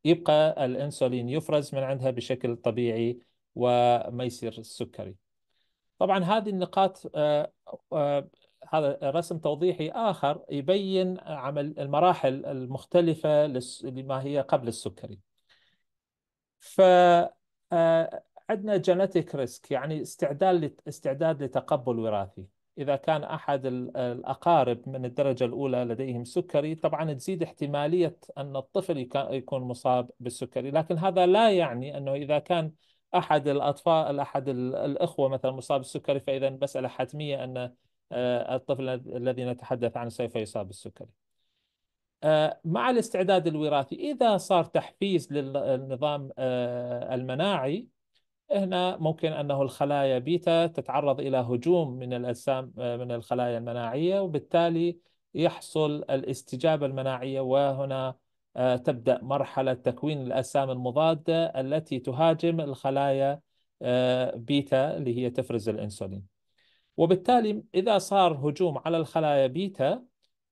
يبقى الأنسولين يفرز من عندها بشكل طبيعي وما يصير السكري طبعا هذه النقاط آه، آه، هذا رسم توضيحي آخر يبين عمل المراحل المختلفة لما هي قبل السكري. ف آه، عندنا genetic risk يعني استعداد استعداد لتقبل وراثي. إذا كان أحد الأقارب من الدرجة الأولى لديهم سكري طبعا تزيد احتمالية أن الطفل يكون مصاب بالسكري. لكن هذا لا يعني أنه إذا كان أحد الأطفال أحد الأخوة مثلا مصاب بالسكري فإذا مسألة حتمية أن آه، الطفل الذي نتحدث عنه سوف يصاب بالسكري. آه، مع الاستعداد الوراثي إذا صار تحفيز للنظام آه، المناعي هنا ممكن أنه الخلايا بيتا تتعرض إلى هجوم من الأجسام آه، من الخلايا المناعية وبالتالي يحصل الاستجابة المناعية وهنا تبدأ مرحلة تكوين الأجسام المضادة التي تهاجم الخلايا بيتا اللي هي تفرز الأنسولين. وبالتالي إذا صار هجوم على الخلايا بيتا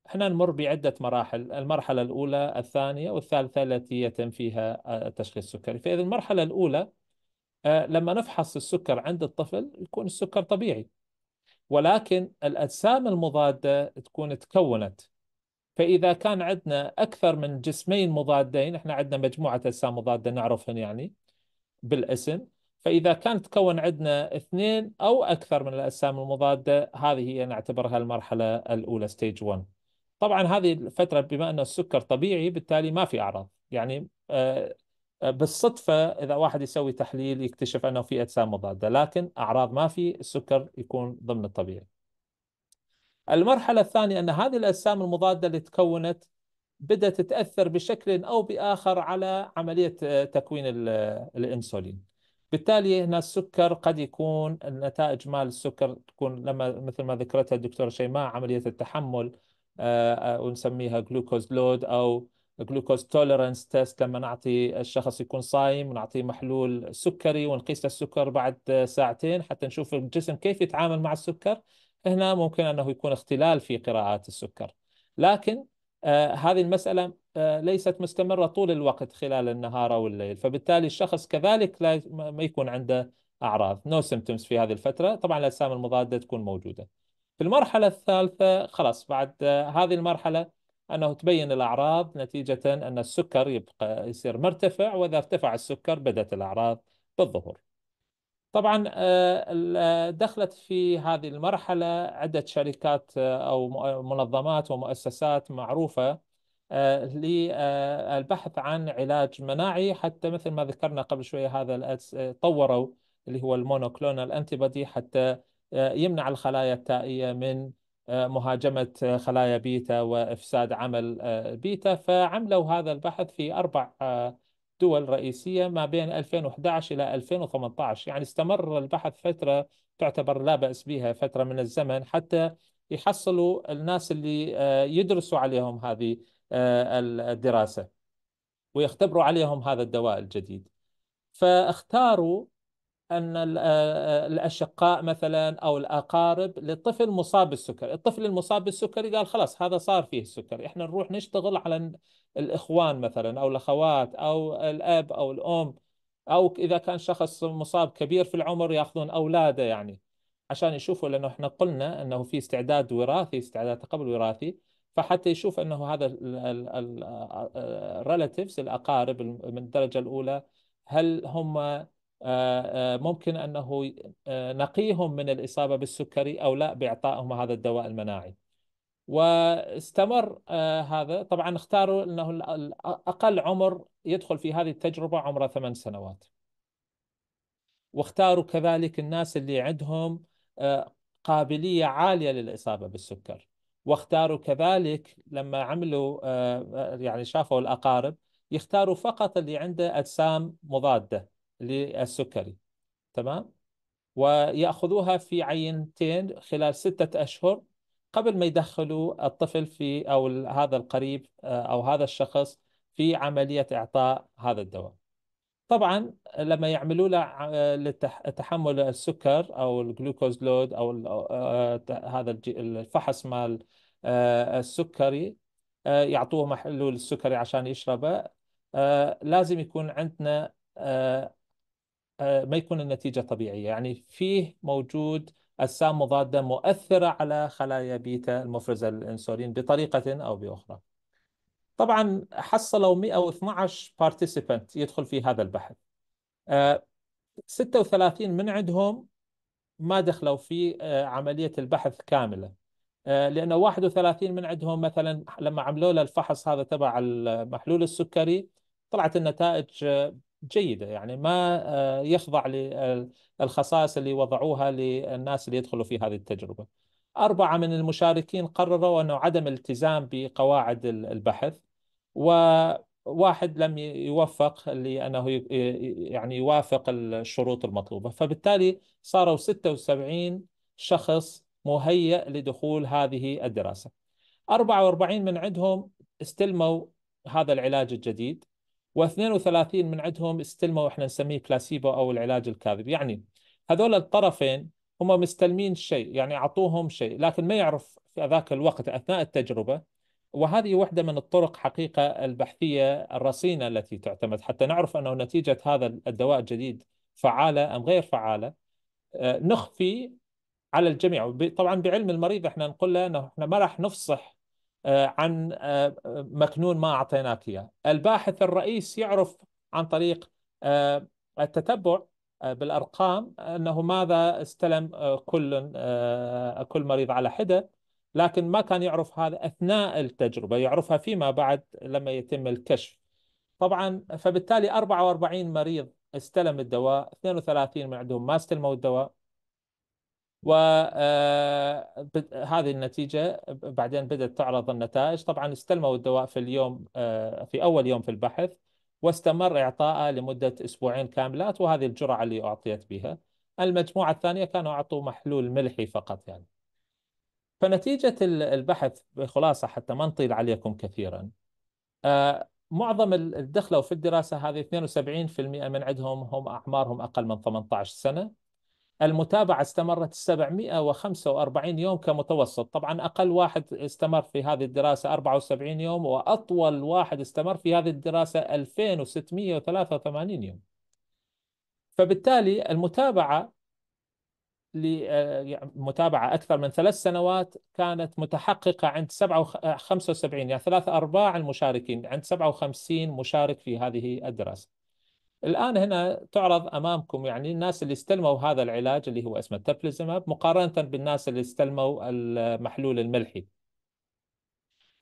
إحنا نمر بعدة مراحل المرحلة الأولى الثانية والثالثة التي يتم فيها آه، تشخيص السكري فإذا المرحلة الأولى آه، لما نفحص السكر عند الطفل يكون السكر طبيعي ولكن الأجسام المضادة تكون تكونت. فإذا كان عندنا أكثر من جسمين مضادين إحنا عندنا مجموعة أجسام مضادة نعرفهم يعني بالاسم. فإذا كانت تكون عندنا اثنين أو أكثر من الأجسام المضادة هذه هي نعتبرها المرحلة الأولى ستيج 1 طبعا هذه الفترة بما أن السكر طبيعي بالتالي ما في أعراض. يعني آه، آه، بالصدفة إذا واحد يسوي تحليل يكتشف أنه في أجسام مضادة لكن أعراض ما في السكر يكون ضمن الطبيعي. المرحلة الثانية أن هذه الأجسام المضادة اللي تكونت بدأت تتأثر بشكل أو بآخر على عملية آه، تكوين الأنسولين. بالتالي هنا السكر قد يكون النتائج مال السكر تكون لما مثل ما ذكرتها الدكتورة شيماء عملية التحمل آه، آه، ونسميها glucose load أو glucose tolerance test لما نعطي الشخص يكون صايم ونعطيه محلول سكري ونقيس السكر بعد ساعتين حتى نشوف الجسم كيف يتعامل مع السكر. هنا ممكن أنه يكون اختلال في قراءات السكر. لكن آه هذه المسألة آه ليست مستمرة طول الوقت خلال النهار أو الليل. فبالتالي الشخص كذلك لا ما يكون عنده أعراض. No symptoms في هذه الفترة. طبعا الأجسام المضادة تكون موجودة. في المرحلة الثالثة خلاص بعد هذه المرحلة أنه تبين الأعراض نتيجة أن السكر يبقى يصير مرتفع وإذا ارتفع السكر بدأت الأعراض بالظهور. طبعا آه، دخلت في هذه المرحلة عدة شركات آه، أو منظمات ومؤسسات معروفة آه، للبحث عن علاج مناعي. حتى مثل ما ذكرنا قبل شوية هذا طوروا اللي هو ال monoclonal antibody حتى يمنع الخلايا التائية من مهاجمة خلايا بيتا وإفساد عمل بيتا. فعملوا هذا البحث في أربع دول رئيسية ما بين 2011 إلى 2018 يعني استمر البحث فترة تعتبر لا بأس بها فترة من الزمن حتى يحصلوا الناس اللي يدرسوا عليهم هذه الدراسة ويختبروا عليهم هذا الدواء الجديد. فاختاروا أن الأشقاء مثلا أو الأقارب للطفل مصاب بالسكري الطفل المصاب بالسكري قال خلاص هذا صار فيه السكري إحنا نروح نشتغل على الإخوان مثلا أو الأخوات أو الأب أو الأم أو إذا كان شخص مصاب كبير في العمر يأخذون أولاده يعني عشان يشوفوا لأنه إحنا قلنا أنه في استعداد وراثي استعداد تقبل وراثي فحتى يشوف أنه هذا ال relatives الأقارب من الدرجة الأولى هل هم ممكن أنه نقيهم من الإصابة بالسكري أو لا بإعطائهم هذا الدواء المناعي. واستمر هذا. طبعا اختاروا أنه أقل عمر يدخل في هذه التجربة عمره ثمان سنوات. واختاروا كذلك الناس اللي عندهم قابلية عالية للإصابة بالسكر. واختاروا كذلك لما عملوا يعني شافوا الأقارب يختاروا فقط اللي عنده أجسام مضادة. للسكري تمام؟ ويأخذوها في عينتين خلال ستة أشهر قبل ما يدخلوا الطفل في أو هذا القريب أو هذا الشخص في عملية إعطاء هذا الدواء. طبعا لما يعملوا له لتحمل السكر أو ال glucose load أو هذا الفحص مال السكري يعطوه محلول السكري عشان يشربه لازم يكون عندنا ما يكون النتيجة طبيعية. يعني فيه موجود أجسام مضادة مؤثرة على خلايا بيتا المفرزة للأنسولين بطريقة أو بأخرى. طبعا حصلوا 112 participant يدخل في هذا البحث. 36 من عندهم ما دخلوا في عملية البحث كاملة. لأنه 31 من عندهم مثلا لما عملوا له الفحص هذا تبع المحلول السكري طلعت النتائج جيدة يعني ما يخضع للخصائص اللي وضعوها للناس اللي يدخلوا في هذه التجربة. أربعة من المشاركين قرروا أنه عدم الالتزام بقواعد البحث وواحد لم يوفق لأنه يعني يوافق الشروط المطلوبة. فبالتالي صاروا 76 شخص مهيئ لدخول هذه الدراسة. 44 من عندهم استلموا هذا العلاج الجديد. و32 من عندهم استلموا إحنا نسميه بلاسيبو أو العلاج الكاذب. يعني هذول الطرفين هم مستلمين شيء يعني أعطوهم شيء لكن ما يعرف في ذاك الوقت أثناء التجربة. وهذه واحدة من الطرق حقيقة البحثية الرصينة التي تعتمد. حتى نعرف أنه نتيجة هذا الدواء الجديد فعالة أم غير فعالة. نخفي على الجميع. طبعا بعلم المريض إحنا نقول له إنه إحنا ما راح نفصح عن مكنون ما أعطيناك إياه. الباحث الرئيس يعرف عن طريق التتبع بالأرقام أنه ماذا استلم كل كل مريض على حدة لكن ما كان يعرف هذا أثناء التجربة يعرفها فيما بعد لما يتم الكشف. طبعا فبالتالي 44 مريض استلم الدواء 32 من عندهم ما استلموا الدواء وهذه النتيجة بعدين بدأت تعرض النتائج. طبعا استلموا الدواء في اليوم في أول يوم في البحث واستمر إعطاءه لمدة أسبوعين كاملات وهذه الجرعة اللي أعطيت بها. المجموعة الثانية كانوا أعطوا محلول ملحي فقط يعني. فنتيجة البحث بخلاصة حتى ما نطيل عليكم كثيرا. معظم الدخلوا في الدراسة هذه 72% من عندهم هم أعمارهم أقل من 18 سنة. المتابعة استمرت 745 يوم كمتوسط. طبعا أقل واحد استمر في هذه الدراسة 74 يوم وأطول واحد استمر في هذه الدراسة 2683 يوم. فبالتالي المتابعة لمتابعة أكثر من ثلاث سنوات كانت متحققة عند 75 يعني ثلاث أرباع المشاركين عند 57 مشارك في هذه الدراسة. الآن هنا تعرض أمامكم يعني الناس اللي استلموا هذا العلاج اللي هو اسمه تبليزماب مقارنة بالناس اللي استلموا المحلول الملحي.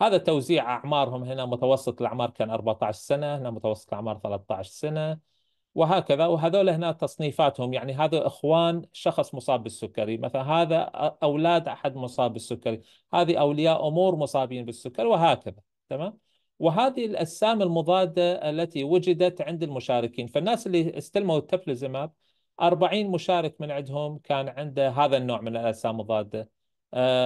هذا توزيع أعمارهم هنا متوسط الأعمار كان 14 سنة هنا متوسط الأعمار 13 سنة وهكذا. وهذول هنا تصنيفاتهم يعني هذا إخوان شخص مصاب بالسكري مثلا هذا أولاد أحد مصاب بالسكري هذه أولياء أمور مصابين بالسكري وهكذا تمام؟ وهذه الأجسام المضادة التي وجدت عند المشاركين فالناس اللي استلموا التبلزماب 40 مشارك من عندهم كان عنده هذا النوع من الأجسام المضادة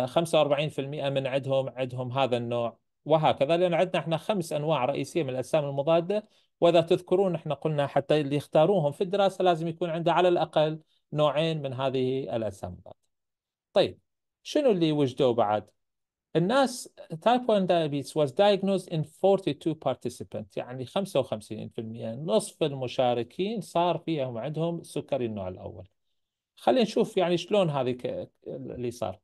45% من عندهم عندهم هذا النوع وهكذا لأن عندنا إحنا خمس أنواع رئيسية من الأجسام المضادة وإذا تذكرون إحنا قلنا حتى اللي يختاروهم في الدراسة لازم يكون عنده على الأقل نوعين من هذه الأجسام المضادة. طيب شنو اللي وجدوه بعد؟ الناس type 1 diabetes was diagnosed in 42 participants يعني 55% نصف المشاركين صار فيهم عندهم سكري النوع الأول. خلينا نشوف يعني شلون هذه اللي صار.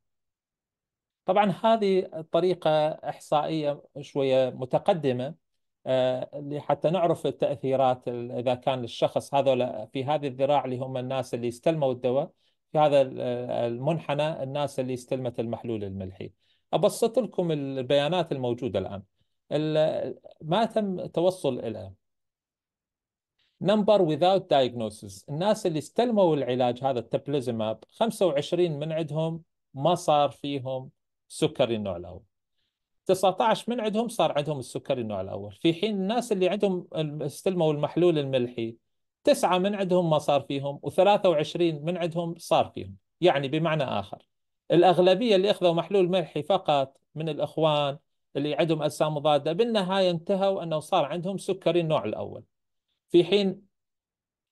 طبعا هذه طريقة إحصائية شوية متقدمة آه، حتى نعرف التأثيرات إذا كان الشخص هذول في هذه الذراع اللي هم الناس اللي استلموا الدواء في هذا المنحنى الناس اللي استلمت المحلول الملحي. أبسط لكم البيانات الموجودة الآن. ما تم توصل إلى؟ number without diagnosis. الناس اللي استلموا العلاج هذا التيبليزوماب 25 من عندهم ما صار فيهم سكري النوع الأول. 19 من عندهم صار عندهم السكري النوع الأول. في حين الناس اللي عندهم استلموا المحلول الملحي تسعة من عندهم ما صار فيهم و23 من عندهم صار فيهم. يعني بمعنى آخر. الأغلبية اللي أخذوا محلول ملحي فقط من الإخوان اللي عندهم أجسام مضادة بالنهاية انتهوا أنه صار عندهم سكري النوع الأول. في حين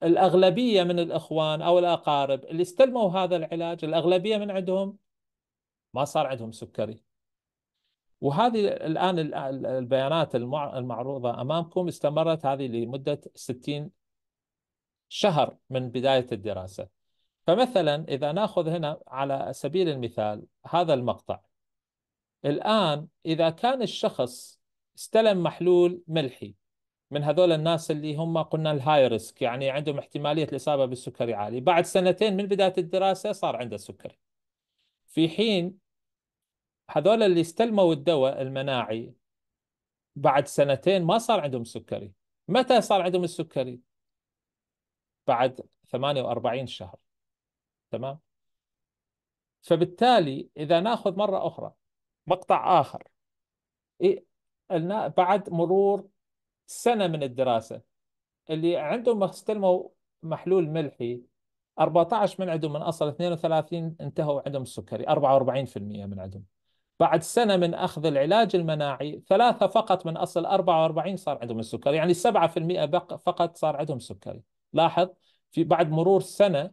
الأغلبية من الإخوان أو الأقارب اللي استلموا هذا العلاج الأغلبية من عندهم ما صار عندهم سكري. وهذه الآن البيانات المعروضة أمامكم استمرت هذه لمدة 60 شهر من بداية الدراسة. فمثلا إذا نأخذ هنا على سبيل المثال هذا المقطع. الآن إذا كان الشخص استلم محلول ملحي من هذول الناس اللي هم قلنا ال high risk يعني عندهم احتمالية الإصابة بالسكري عالي. بعد سنتين من بداية الدراسة صار عنده سكري في حين هذول اللي استلموا الدواء المناعي بعد سنتين ما صار عندهم سكري. متى صار عندهم السكري؟ بعد 48 شهر. تمام؟ فبالتالي إذا نأخذ مرة أخرى مقطع آخر. إيه بعد مرور سنة من الدراسة اللي عندهم استلموا محلول ملحي 14 من عندهم من أصل 32 انتهوا عندهم السكري 44% من عندهم. بعد سنة من أخذ العلاج المناعي ثلاثة فقط من أصل 44 صار عندهم السكري يعني 7% فقط صار عندهم سكري. لاحظ في بعد مرور سنة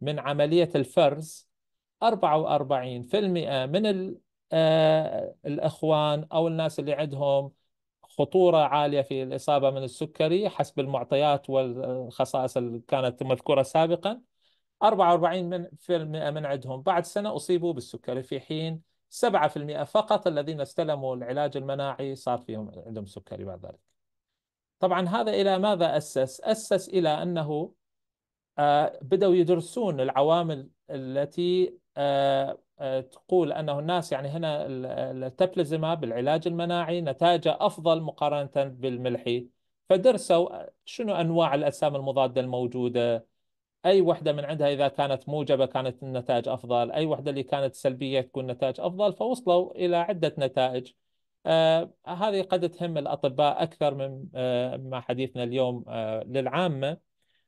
من عملية الفرز 44% من آه، الأخوان أو الناس اللي عندهم خطورة عالية في الإصابة من السكري حسب المعطيات والخصائص اللي كانت مذكورة سابقا 44% من, عندهم بعد سنة أصيبوا بالسكري في حين 7% فقط الذين استلموا العلاج المناعي صار فيهم عندهم سكري بعد ذلك طبعا هذا إلى ماذا أسس؟ أسس إلى أنه بدأوا يدرسون العوامل التي آه، آه، تقول أنه الناس يعني هنا التبلزماب بالعلاج المناعي نتائجه أفضل مقارنة بالملحي فدرسوا شنو أنواع الأجسام المضادة الموجودة. أي وحدة من عندها إذا كانت موجبة كانت النتائج أفضل. أي وحدة اللي كانت سلبية تكون نتائج أفضل. فوصلوا إلى عدة نتائج. آه هذه قد تهم الأطباء أكثر من آه ما حديثنا اليوم آه للعامة.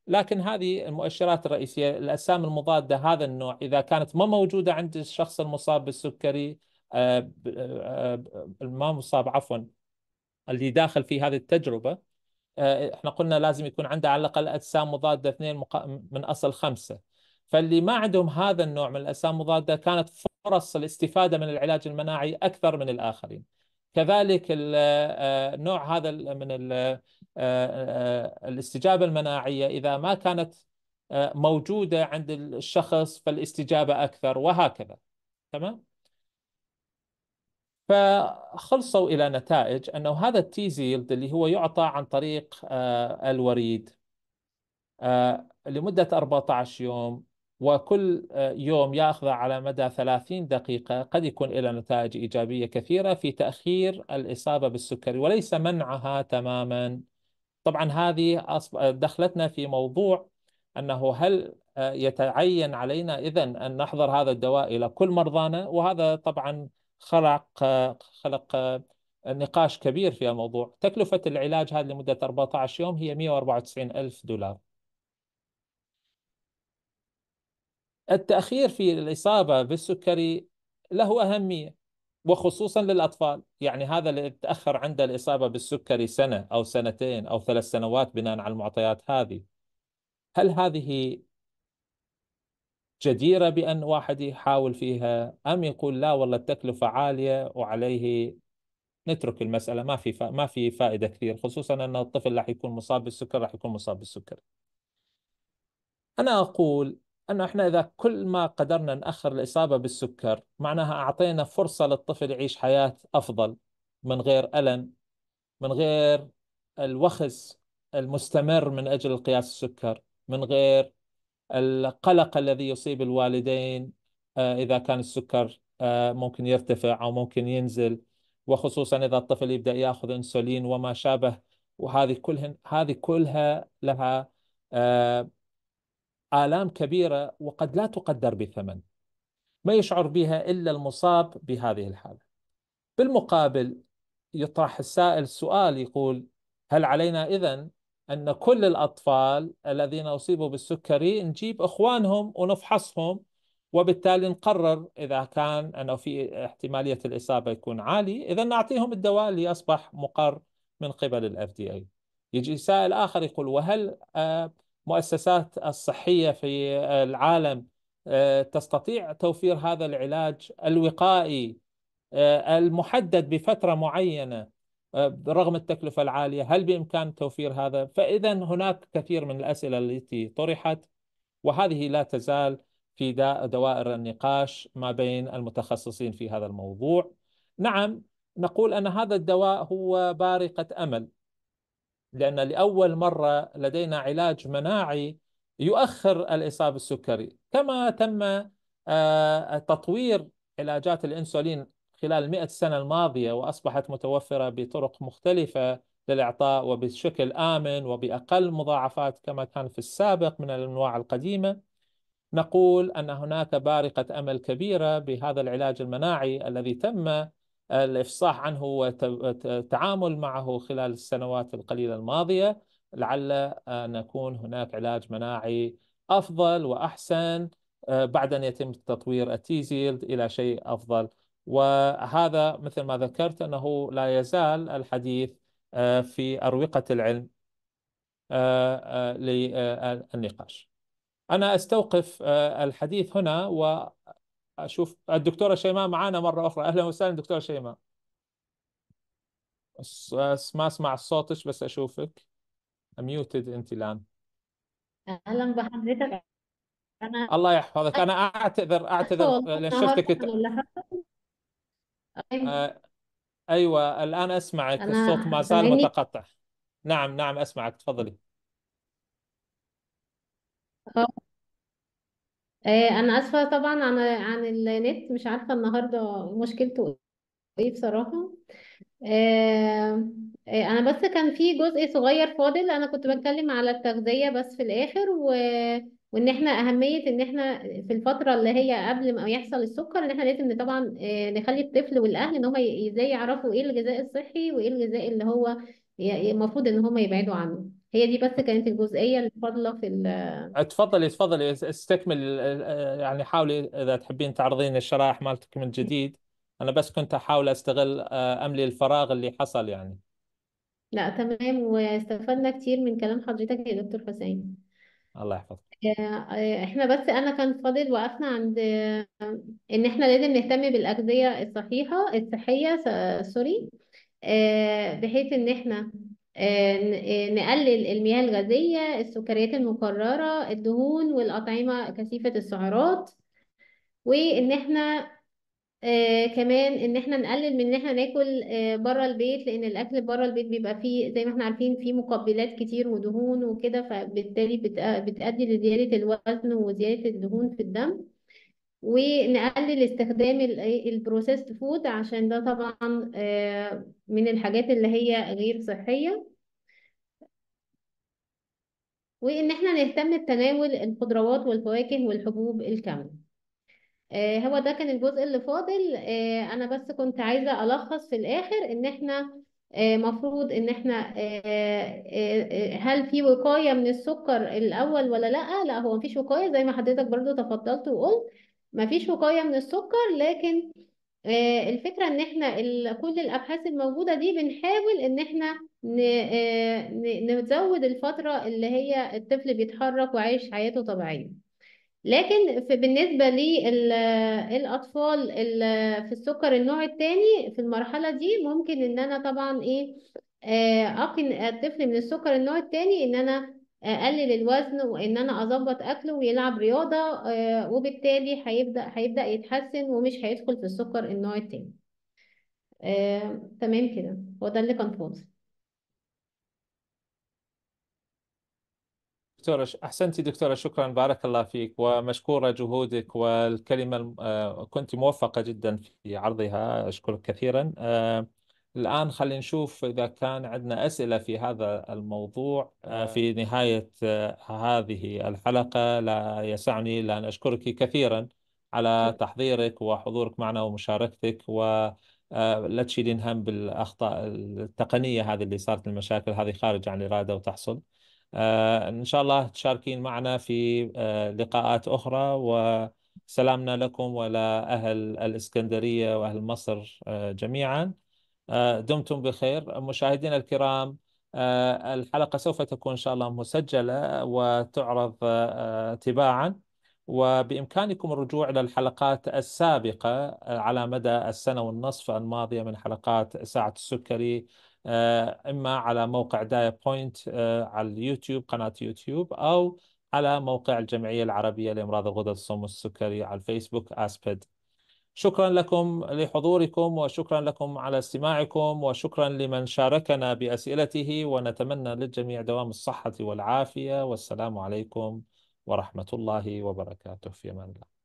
لكن هذه المؤشرات الرئيسية الأجسام المضادة هذا النوع إذا كانت ما موجودة عند الشخص المصاب بالسكري آه، آه، ما مصاب عفوا اللي داخل في هذه التجربة آه، إحنا قلنا لازم يكون عنده على الأقل أجسام مضادة اثنين من أصل خمسة. فاللي ما عندهم هذا النوع من الأجسام المضادة كانت فرص الاستفادة من العلاج المناعي أكثر من الآخرين. كذلك النوع هذا من الاستجابة المناعية إذا ما كانت آه، موجودة عند الشخص فالاستجابة أكثر وهكذا. تمام؟ فخلصوا إلى نتائج أنه هذا التيزيلد اللي هو يعطى عن طريق آه، الوريد آه، لمدة 14 يوم وكل يوم يأخذ على مدى 30 دقيقة قد يكون إلى نتائج إيجابية كثيرة في تأخير الإصابة بالسكري وليس منعها تماما. طبعا هذه دخلتنا في موضوع أنه هل آه، يتعين علينا إذن أن نحضر هذا الدواء إلى كل مرضانا؟ وهذا طبعا خلق خلق آه، نقاش كبير في الموضوع. تكلفة العلاج هذا لمدة 14 يوم هي 194 ألف دولار. التأخير في الإصابة بالسكري له أهمية. وخصوصا للأطفال. يعني هذا اللي تأخر عنده الإصابة بالسكري سنة أو سنتين أو ثلاث سنوات بناء على المعطيات هذه. هل هذه جديرة بأن واحد يحاول فيها؟ أم يقول لا والله التكلفة عالية وعليه نترك المسألة؟ ما في ما في فائدة كثير خصوصا أن الطفل راح يكون مصاب بالسكر راح يكون مصاب بالسكر. أنا أقول أنه إحنا إذا كل ما قدرنا نأخر الإصابة بالسكر معناها أعطينا فرصة للطفل يعيش حياة أفضل من غير ألم من غير الوخز المستمر من أجل قياس السكر من غير القلق الذي يصيب الوالدين آه، إذا كان السكر آه، ممكن يرتفع أو ممكن ينزل. وخصوصا إذا الطفل يبدأ يأخذ أنسولين وما شابه وهذه كلها هذه كلها لها آه، آلام كبيرة وقد لا تقدر بثمن. ما يشعر بها إلا المصاب بهذه الحالة. بالمقابل يطرح السائل سؤال يقول هل علينا إذن أن كل الأطفال الذين أصيبوا بالسكري نجيب إخوانهم ونفحصهم وبالتالي نقرر إذا كان أنه في احتمالية الإصابة يكون عالي إذا نعطيهم الدواء اللي أصبح مقر من قبل ال FDA. يجي سائل آخر يقول وهل آه، مؤسسات الصحية في العالم آه، تستطيع توفير هذا العلاج الوقائي آه، المحدد بفترة معينة آه، رغم التكلفة العالية. هل بإمكان توفير هذا؟ فإذا هناك كثير من الأسئلة التي طرحت وهذه لا تزال في دوائر النقاش ما بين المتخصصين في هذا الموضوع. نعم نقول أن هذا الدواء هو بارقة أمل. لأن لأول مرة لدينا علاج مناعي يؤخر الإصابة بالسكري كما تم آه، تطوير علاجات الإنسولين خلال المئة سنة الماضية وأصبحت متوفرة بطرق مختلفة للإعطاء وبشكل آمن وبأقل مضاعفات كما كان في السابق من الأنواع القديمة. نقول أن هناك بارقة أمل كبيرة بهذا العلاج المناعي الذي تم الإفصاح عنه والتعامل معه خلال السنوات القليلة الماضية لعل أن يكون هناك علاج مناعي أفضل وأحسن آه، بعد أن يتم تطوير التيزيلد إلى شيء أفضل. وهذا مثل ما ذكرت أنه لا يزال الحديث آه، في أروقة العلم آه، للنقاش أنا أستوقف الحديث هنا أشوف. الدكتورة شيماء معانا مرة أخرى. أهلا وسهلا دكتورة شيماء. ما أسمع صوتك بس أشوفك. ميوتد أنت الآن. أهلا بحضرتك. أنا الله يحفظك. أنا أعتذر أعتذر. شفتك آه أيوه الآن أسمعك. الصوت ما زال متقطع. نعم نعم أسمعك. تفضلي. آه، أنا آسفة طبعا عن عن النت مش عارفة النهارده مشكلته إيه بصراحة. آه، آه، أنا بس كان في جزء صغير فاضل أنا كنت بتكلم على التغذية بس في الآخر و... وإن إحنا أهمية إن إحنا في الفترة اللي هي قبل ما يحصل السكر إن إحنا لازم طبعا نخلي الطفل والأهل إن هم إزاي يعرفوا إيه الغذاء الصحي وإيه الغذاء اللي هو المفروض إن هم يبعدوا عنه. هي دي بس كانت الجزئية اللي فاضله في تفضلي تفضلي استكمل يعني حاولي إذا تحبين تعرضين الشرائح مالتك من جديد. أنا بس كنت أحاول أستغل آه، أملي الفراغ اللي حصل يعني. لا تمام. واستفدنا كتير من كلام حضرتك يا دكتور حسين. الله يحفظك. آه، آه، إحنا بس أنا كان فاضل وقفنا عند إن إحنا لازم نهتم بالأغذية الصحيحة الصحية سوري بحيث إن إحنا آه، آه، نقلل المياه الغازية السكريات المكررة الدهون والأطعمة كثيفة السعرات وإن إحنا آه كمان إن إحنا نقلل من إن إحنا ناكل آه بره البيت لأن الأكل بره البيت بيبقى فيه زي ما إحنا عارفين فيه مقبلات كتير ودهون وكده فبالتالي بتؤدي لزيادة الوزن وزيادة الدهون في الدم. ونقلل استخدام ال processed food عشان ده طبعا آه، من الحاجات اللي هي غير صحية. وإن إحنا نهتم بتناول الخضروات والفواكه والحبوب الكاملة. آه، هو ده كان الجزء اللي فاضل. آه، أنا بس كنت عايزة ألخص في الآخر إن إحنا مفروض إن إحنا هل في وقاية من السكر الأول ولا لأ؟ لأ هو مفيش وقاية زي ما حضرتك برضو تفضلت وقلت. مفيش وقاية من السكر لكن آه، الفكرة إن إحنا كل الأبحاث الموجودة دي بنحاول إن إحنا آه، نزود الفترة اللي هي الطفل بيتحرك وعايش حياته طبيعية. لكن في بالنسبة للأطفال في السكر النوع الثاني في المرحلة دي ممكن إن أنا طبعا إيه آه، أقن الطفل من السكر النوع الثاني إن أنا أقلل الوزن وإن أنا أظبط أكله ويلعب رياضة آه، وبالتالي هيبدأ هيبدأ يتحسن ومش هيدخل في السكر النوع الثاني آه، تمام كده. هو ده اللي كان فاضل. دكتورة أحسنتي دكتورة شكرا. بارك الله فيك. ومشكورة جهودك والكلمة آه، كنت موفقة جدا في عرضها. أشكرك كثيرا. الآن خلينا نشوف إذا كان عندنا أسئلة في هذا الموضوع آه، في نهاية آه، هذه الحلقة. لا يسعني إلا أن أشكرك كثيرا على تحضيرك وحضورك معنا ومشاركتك و آه، لا تشيلين هم بالأخطاء التقنية هذه اللي صارت المشاكل. هذه خارج عن الإرادة وتحصل آه، إن شاء الله تشاركين معنا في آه، لقاءات أخرى. وسلامنا لكم ولأهل الإسكندرية وأهل مصر آه، جميعا. آه، دمتم بخير. مشاهدينا الكرام آه، الحلقة سوف تكون إن شاء الله مسجلة وتعرض آه، تباعا. وبإمكانكم الرجوع إلى الحلقات السابقة آه، على مدى السنة والنصف الماضية من حلقات ساعة السكري آه، إما على موقع دايا بوينت آه، على اليوتيوب قناة يوتيوب أو على موقع الجمعية العربية لأمراض الغدد الصم والسكري على الفيسبوك أسبد. شكرا لكم لحضوركم وشكرا لكم على استماعكم وشكرا لمن شاركنا بأسئلته ونتمنى للجميع دوام الصحة والعافية. والسلام عليكم ورحمة الله وبركاته. في أمان الله.